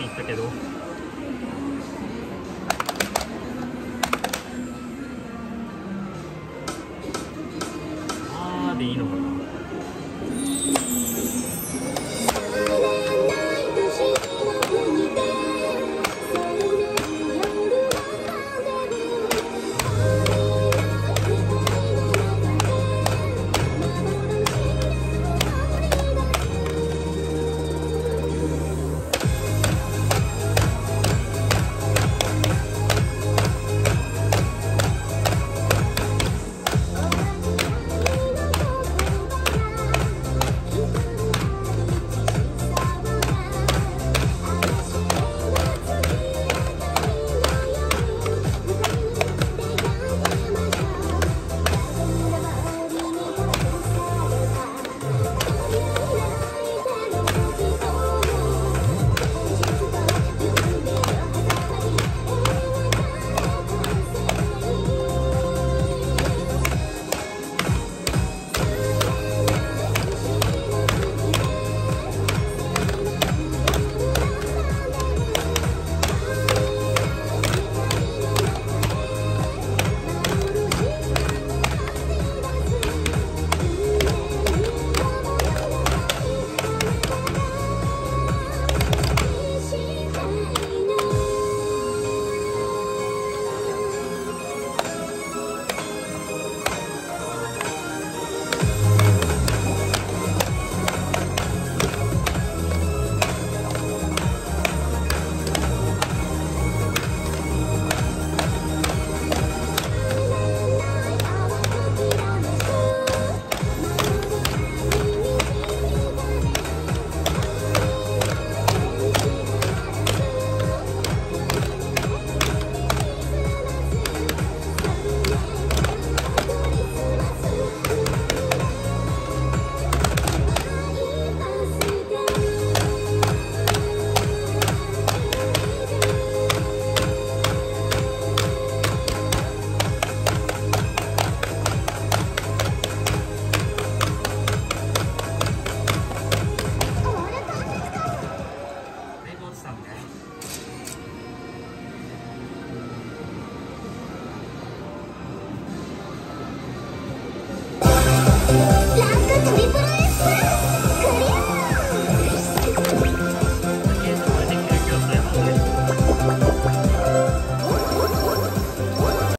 言ったけど。